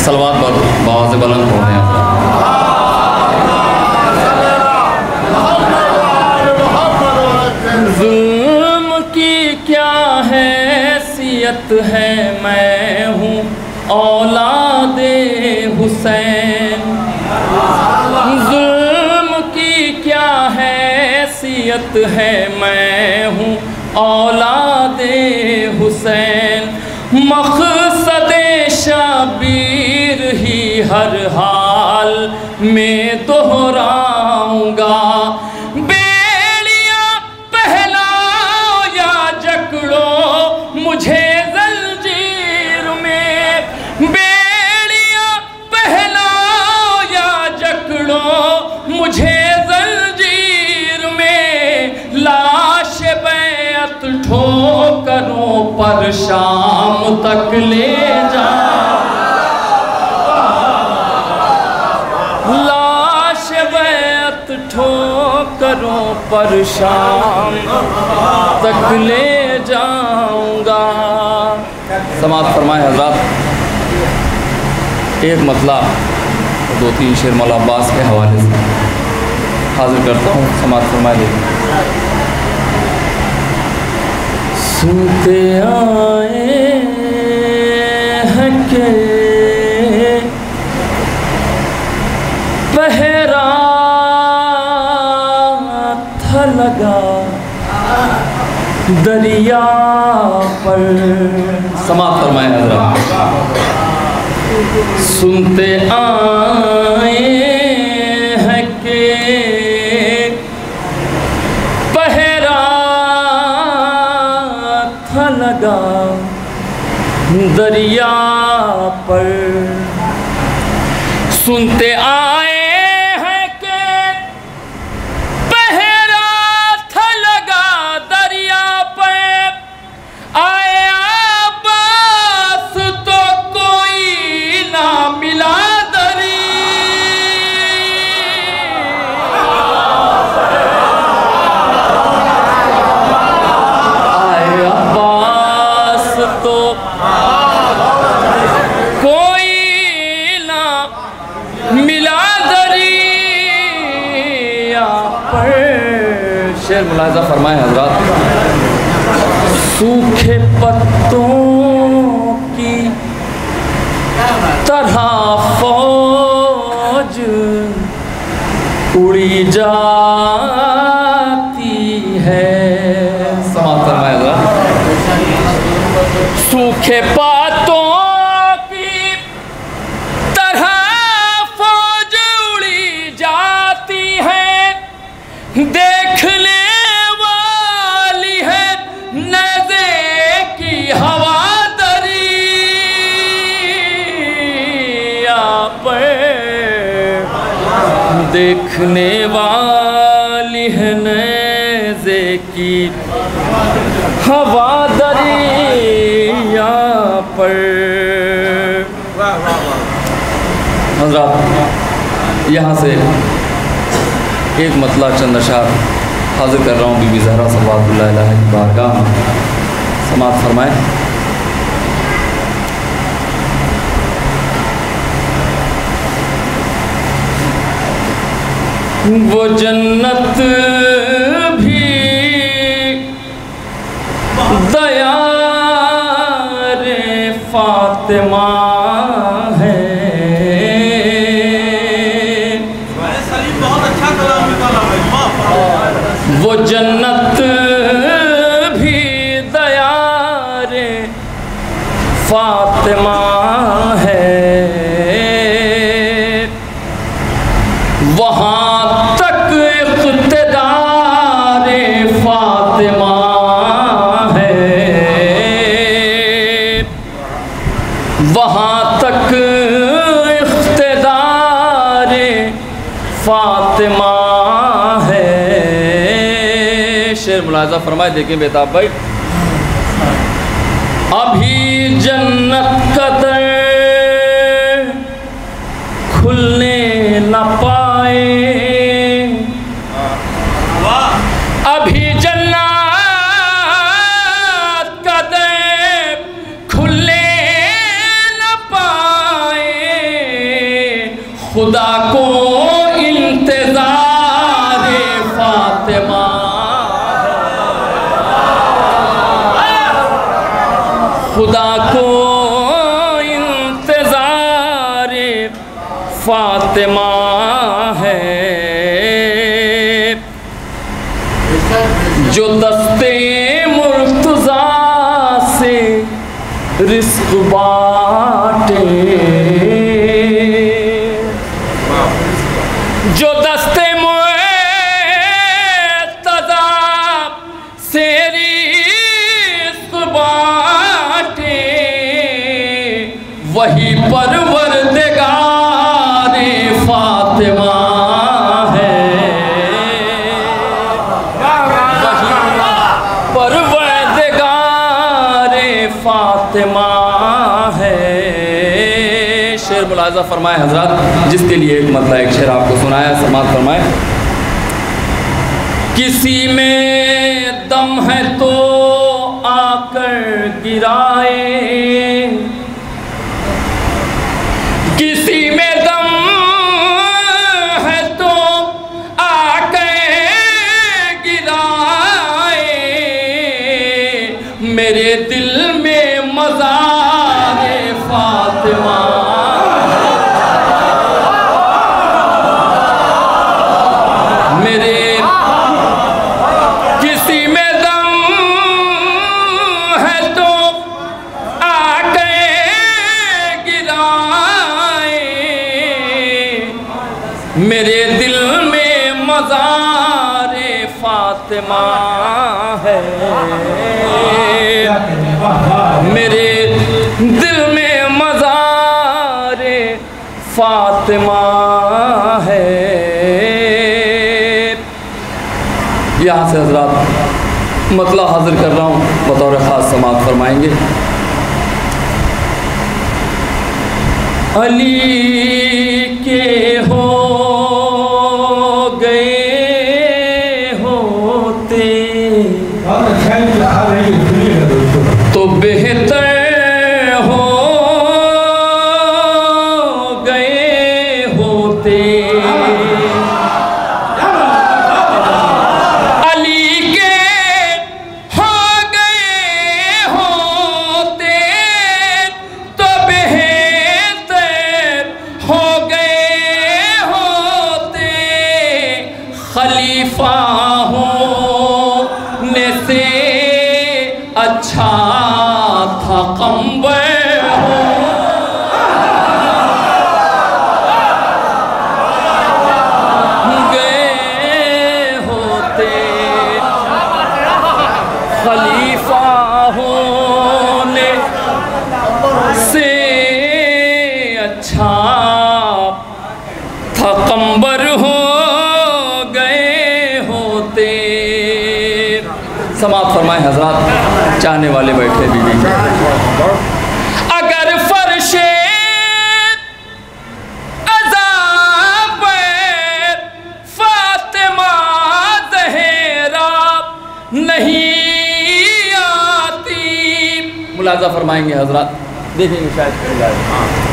ایک سلوات پر باواز بلند پڑھ رہے ہیں ظلم کی کیا حیثیت ہے؟ میں ہوں اولاد حسین۔ ظلم کی کیا حیثیت ہے؟ میں ہوں اولاد حسین۔ مقصد ہر حال میں دہراؤں پر شام تک لے جاؤں گا۔ سماعت فرمائے حضرات، ایک مطلع دو تین شیر مولا عباس کے حوالے سے حاضر کرتا ہوں۔ سماعت فرمائے دیکھیں۔ سنتے آئے ہیں کہ تھا لگا دریا پر۔ سماعت فرمائے حضرات۔ سنتے آئے ہیں کہ پہرا تھا لگا دریا پر۔ سنتے آئے سوکھے پاتوں کی طرح فوج اڑی جاتی ہے۔ دیکھنے والی ہے نیزے کی ہوا دریا پر دیکھنے والی ہے نیزے کی ہوا دریا پر حضرات، یہاں سے ایک مطلع چند اشعار حاضر کر رہا ہوں، بی بی زہرا صلوات اللہ علیہ کی بارگاہ میں۔ سماعت فرمائے وہ جنت فاطمہ ہے۔ بہت اچھا وہ جنت بھی دیار فاطمہ فرمائے دیکھیں بیتاب بھائی جو دستے مرتضی سے رزق وہی پر ملاحظہ فرمائے حضرات، جس کے لیے ایک مطلب ایک شعر آپ کو سنایا، سماعت فرمائے۔ کسی میں دم ہے تو آ کر گرائے۔ کسی دل میں مزار فاطمہ ہے۔ یہاں سے حضرات مطلع حاضر کر رہا ہوں، بطور خاص سماعت فرمائیں گے۔ علی کے ہو سماعت فرمائے، حضرات چاہنے والے بیٹھے بھی بھی اگر فرش عذاب فاطمہ زہرا نہیں آتی۔ ملاحظہ فرمائیں گے، حضرات دیکھیں گے شاید۔ اگر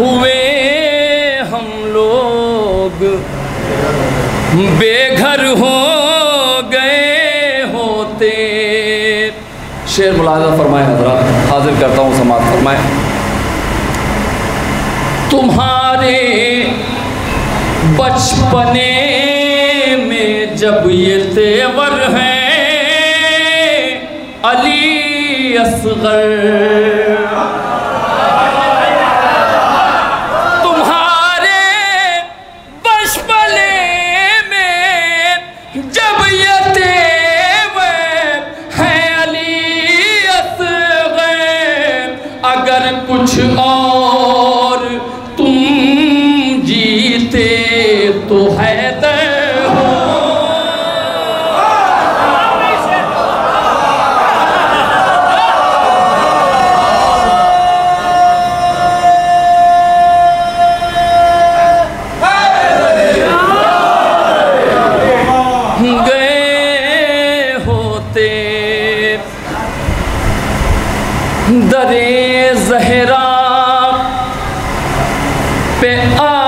ہوئے ہم لوگ بے گھر ہو گئے ہوتے۔ شعر ملاحظہ فرمائے، حضرات، حاضر کرتا ہوں، سماعت فرمائے۔ تمہارے بچپنے میں جب یہ تیور ہیں، علی اصغر زہرا پہ آ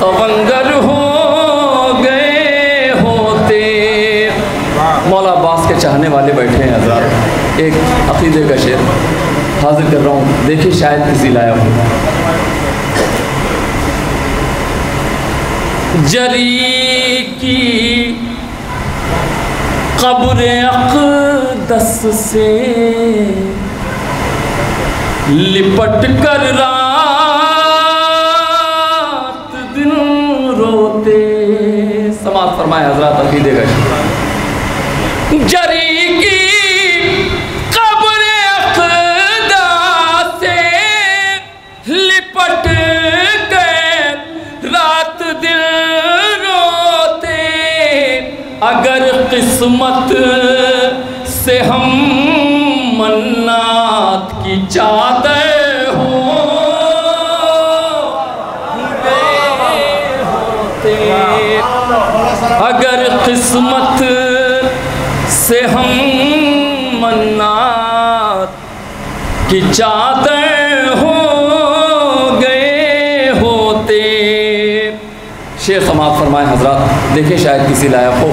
تونگر ہو گئے ہوتے۔ مولا عباس کے چاہنے والے بیٹھے ہیں۔ حضرات ایک عقیدے کا شعر حاضر کر رہا ہوں۔ دیکھیں شاید کسی لایا ہو جری کی قبر اقدس سے لپٹ کر رات فرمائے حضرات عقیدے کا جری کی قبر سے لپٹ گئے رات دن روتے۔ اگر قسمت سے ہم منات کی چادر قسمت سے ہم منات کی چادر ہو گئے ہوتے۔ شیخ سماعت فرمائے، حضرات، دیکھیں شاید کسی لائق ہو۔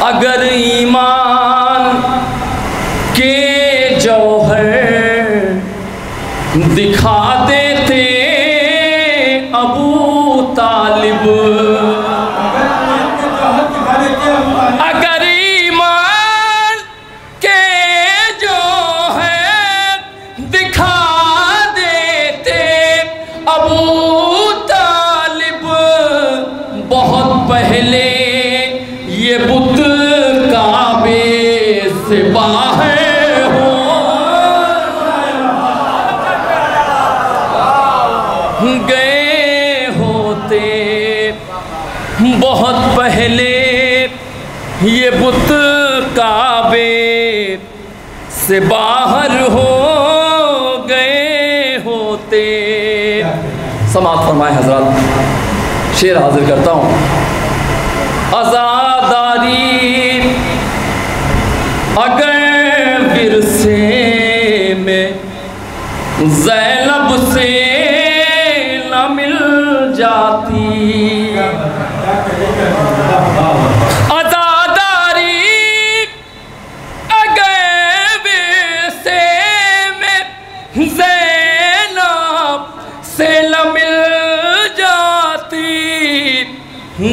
اگر ایمان بہت پہلے یہ بت کعبے سے باہر ہو گئے ہوتے۔ سماعت فرمائے حضرات، شعر حاضر کرتا ہوں۔ ازاداری اگر ورثے میں زینب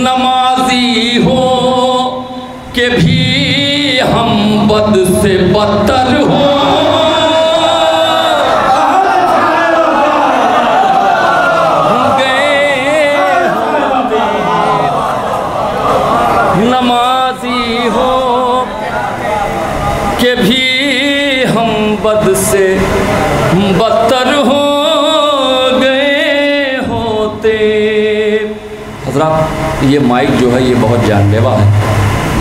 نمازی ہو کہ بھی ہم بد سے بدتر یہ مائک جو ہے یہ بہت جان لیوا ہے۔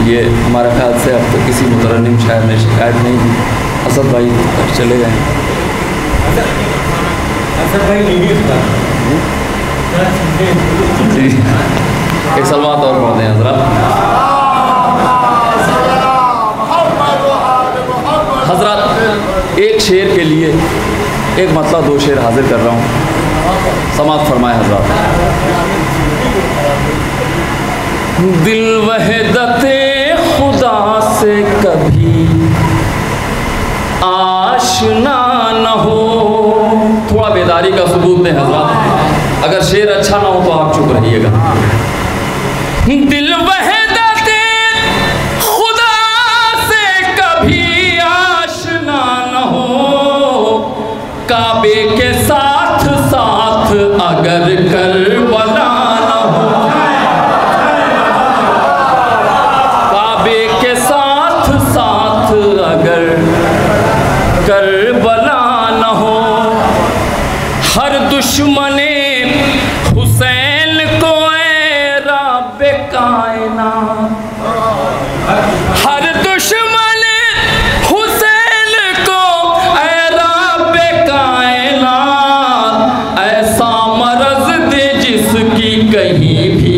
یہ ہمارے خیال سے اب تک کسی مترنم شاعر نے شکایت نہیں دی اسد بھائی اب چلے گئے۔ جی۔ ایک سلوات اور پڑھ دیں حضرات۔ حضرات ایک شعر کے لیے ایک مطلب دو شعر حاضر کر رہا ہوں۔ سماعت فرمائے حضرات۔ دل وحدت خدا سے کبھی آشنا نہ ہو۔ تھوڑا بیداری کا ثبوت دیں حضرات۔ اگر شعر اچھا نہ ہو تو آپ چپ رہیے گا۔ دل وحدت خدا سے کبھی آشنا نہ ہو۔ کعبے کے ساتھ ساتھ اگر کر کی کہیں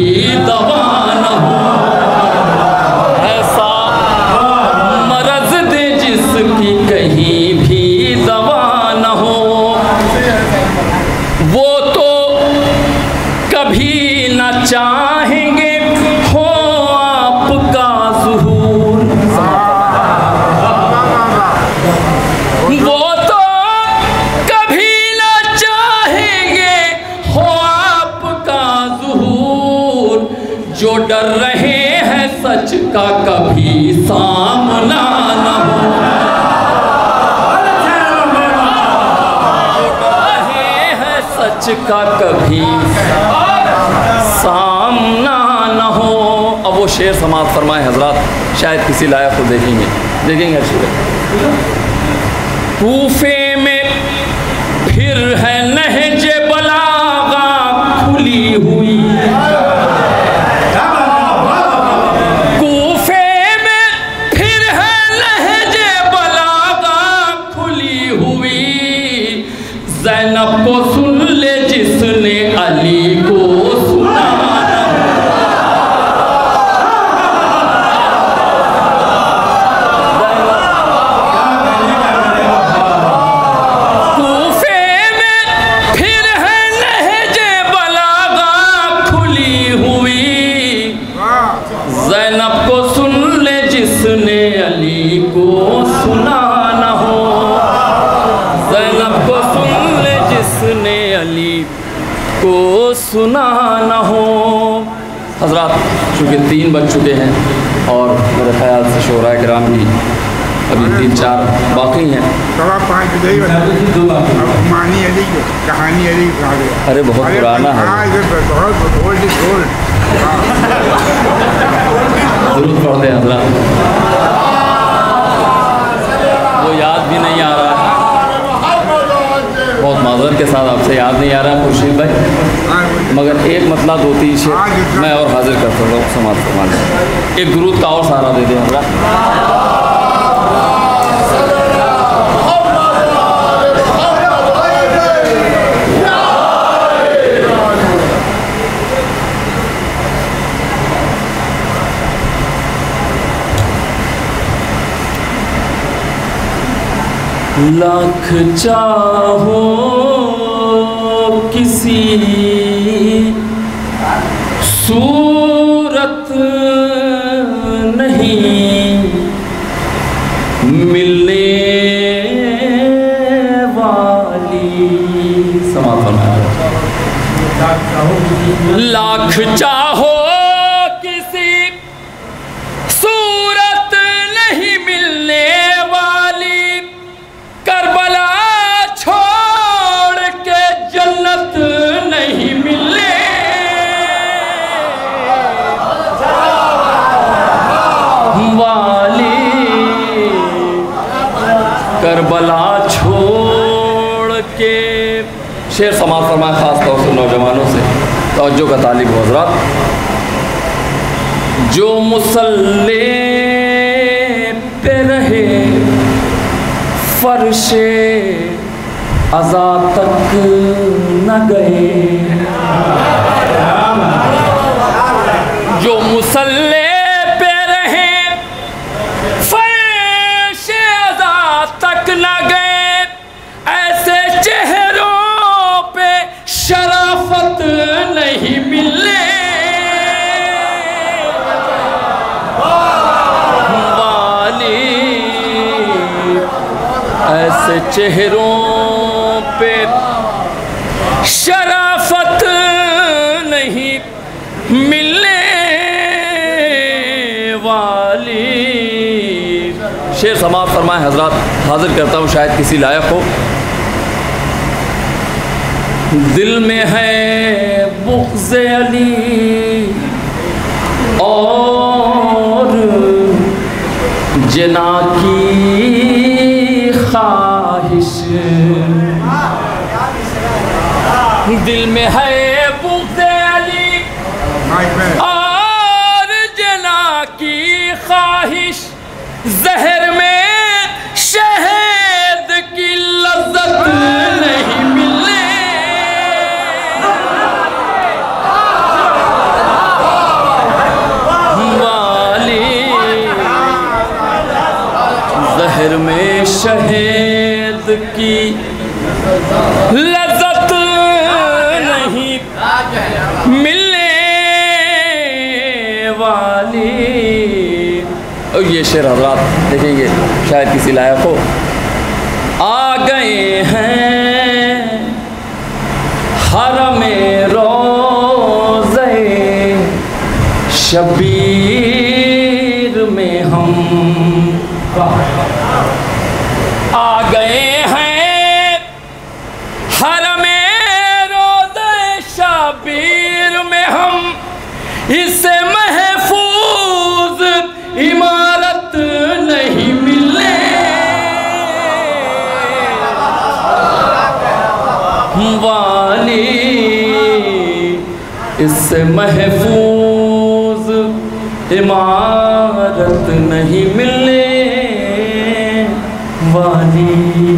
سچ کا کبھی سامنا نہ ہو۔ اب وہ شعر سماعت فرمائے، حضرات شاید کسی لائق کو دیکھیں گے۔ دیکھیں گے شعر۔ کوفے میں پھر ہے نہج بلاغا کھلی ہوئی۔ کرام بھی ابھی تین چار باقی ہیں۔ ارے بہت پرانا ہے۔ ہاں ضرور پڑھتے ہیں حضرات۔ وہ یاد بھی نہیں آ رہا۔ ہے بہت معذرت کے ساتھ آپ سے یاد نہیں آ رہا خورشید بھائی۔ مگر ایک مطلب دو تین شعر میں اور حاضر کرتا ہوں سماعت فرمانے ایک درود کا اور سہارا دے دیں۔ حضرات لاکھ چاہو کسی ملنے والی فرمایا لاکھ چاہو شعر سماعت فرمائے خاص طور سے نوجوانوں سے، توجہ کا طالب ہو حضرات۔ جو مسلح پہ رہے، فرش ازا تک نہ گئے۔ جو چہروں پہ شرافت نہیں ملنے والی۔ شیر سماعت فرمائے، حضرات حاضر کرتا ہوں، شاید کسی لائق ہو۔ دل میں ہے بغض علی اور جنا کی خواہش دل میں ہے شعر حضرات دیکھیں گے شاید کسی لائق ہو۔ آ گئے ہیں حرم روزے شبیر میں ہم۔ سے محفوظ عمارت نہیں ملے والی۔